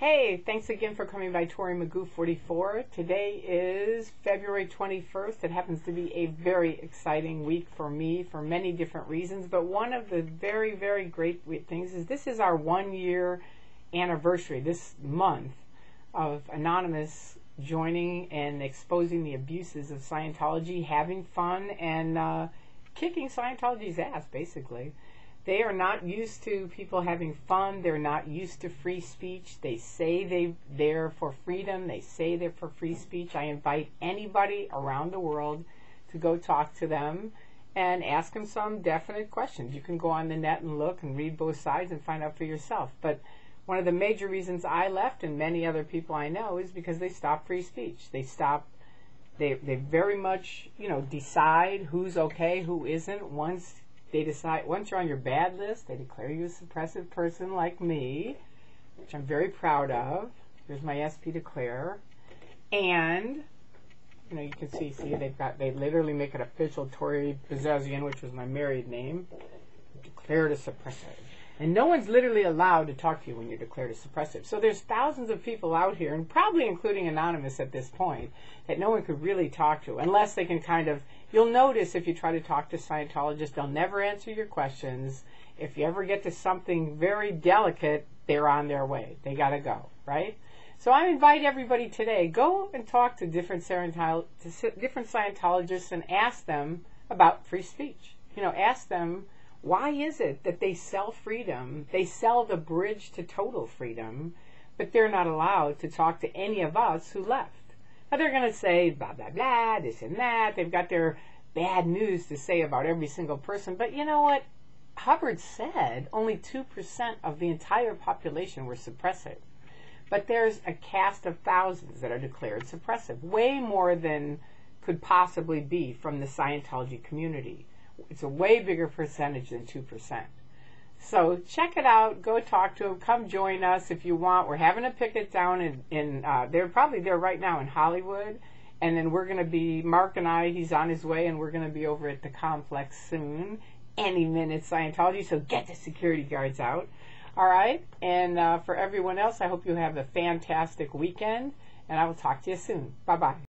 Hey, thanks again for coming by Tory Magoo 44. Today is February 21st. It happens to be a very exciting week for me for many different reasons, but one of the very, very great things is this is our one year anniversary this month of Anonymous joining and exposing the abuses of Scientology, having fun, and uh, kicking Scientology's ass, basically. They are not used to people having fun. They're not used to free speech. They say they they're for freedom. They say they're for free speech. I invite anybody around the world to go talk to them and ask them some definite questions. You can go on the net and look and read both sides and find out for yourself. But one of the major reasons I left and many other people I know is because they stop free speech. They stop they they very much, you know, decide who's okay, who isn't once they decide, once you're on your bad list, they declare you a suppressive person like me, which I'm very proud of. Here's my SP declare. And, you know, you can see, see, they've got, they literally make it official Tory Bezazian, which was my married name, declared a suppressive. And no one's literally allowed to talk to you when you're declared a suppressive. So there's thousands of people out here, and probably including Anonymous at this point, that no one could really talk to unless they can kind of. You'll notice if you try to talk to Scientologists, they'll never answer your questions. If you ever get to something very delicate, they're on their way. They got to go, right? So I invite everybody today go and talk to different, to different Scientologists and ask them about free speech. You know, ask them why is it that they sell freedom? They sell the bridge to total freedom, but they're not allowed to talk to any of us who left. Now they're going to say blah, blah, blah, this and that. They've got their bad news to say about every single person. But you know what? Hubbard said only 2% of the entire population were suppressive. But there's a cast of thousands that are declared suppressive, way more than could possibly be from the Scientology community. It's a way bigger percentage than 2%. So check it out. Go talk to them. Come join us if you want. We're having a picket down in, in uh, they're probably there right now in Hollywood. And then we're going to be, Mark and I, he's on his way, and we're going to be over at the complex soon. Any minute, Scientology. So get the security guards out. All right. And uh, for everyone else, I hope you have a fantastic weekend. And I will talk to you soon. Bye bye.